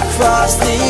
across the